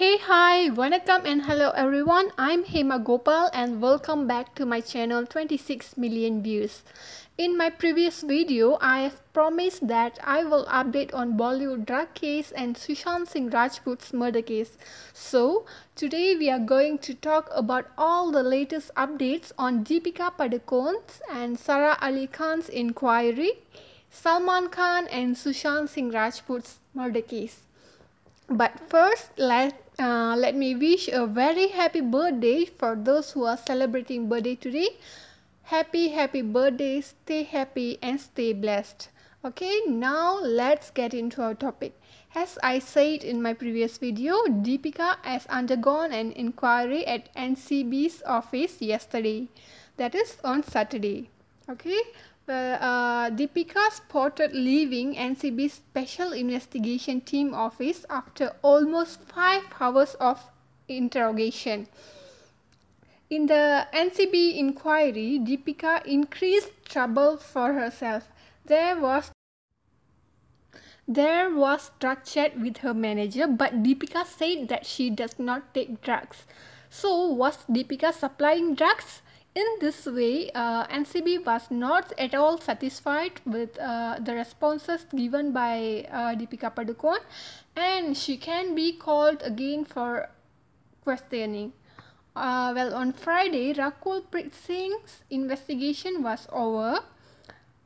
Hey, hi, welcome and hello everyone. I'm Hema Gopal and welcome back to my channel 26 million views. In my previous video, I have promised that I will update on Bollywood drug case and Sushant Singh Rajput's murder case. So, today we are going to talk about all the latest updates on Deepika Padukone's and Sara Ali Khan's inquiry, Salman Khan and Sushant Singh Rajput's murder case. But first, let, uh, let me wish a very happy birthday for those who are celebrating birthday today. Happy, happy birthday, stay happy and stay blessed. Okay, now let's get into our topic. As I said in my previous video, Deepika has undergone an inquiry at NCB's office yesterday. That is on Saturday. Okay, uh, Deepika spotted leaving NCB's Special Investigation Team office after almost five hours of interrogation. In the NCB inquiry, Deepika increased trouble for herself. There was there was drug chat with her manager, but Deepika said that she does not take drugs. So was Deepika supplying drugs? In this way, uh, NCB was not at all satisfied with uh, the responses given by uh, Deepika Padukone and she can be called again for questioning. Uh, well, on Friday, Rakul Preet Singh's investigation was over.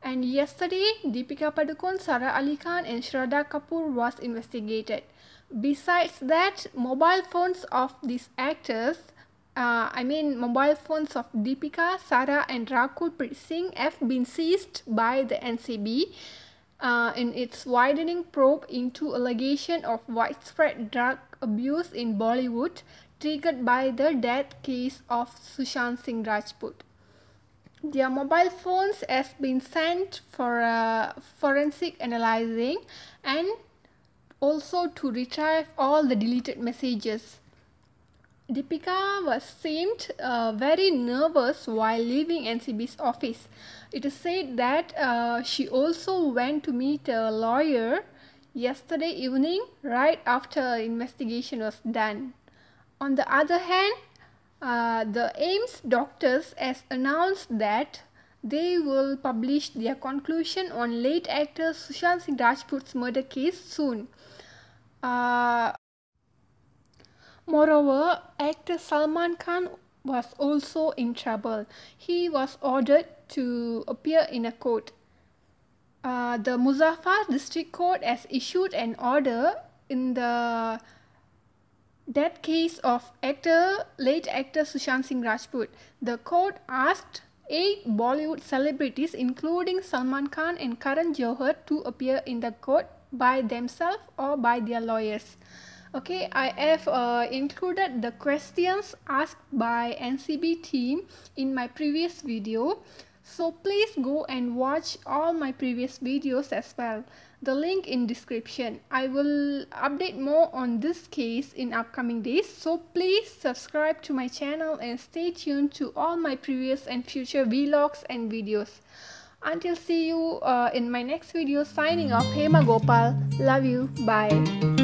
And yesterday, Deepika Padukone, Sara Ali Khan and Shraddha Kapoor was investigated. Besides that, mobile phones of these actors uh, I mean mobile phones of Deepika, Sara and Rakul Preet Singh have been seized by the NCB uh, in its widening probe into allegation of widespread drug abuse in Bollywood triggered by the death case of Sushant Singh Rajput. Their mobile phones has been sent for uh, forensic analyzing and also to retrieve all the deleted messages. Deepika was seemed uh, very nervous while leaving NCB's office. It is said that uh, she also went to meet a lawyer yesterday evening right after investigation was done. On the other hand, uh, the AIIMS doctors has announced that they will publish their conclusion on late actor Sushant Singh Rajput's murder case soon. Uh, Moreover, actor Salman Khan was also in trouble. He was ordered to appear in a court. Uh, the Muzaffar District Court has issued an order in the death case of actor late actor Sushant Singh Rajput. The court asked eight Bollywood celebrities including Salman Khan and Karan Johar to appear in the court by themselves or by their lawyers. Okay, I have uh, included the questions asked by NCB team in my previous video. So please go and watch all my previous videos as well. The link in description. I will update more on this case in upcoming days. So please subscribe to my channel and stay tuned to all my previous and future vlogs and videos. Until see you uh, in my next video signing off Hema Gopal. Love you. Bye.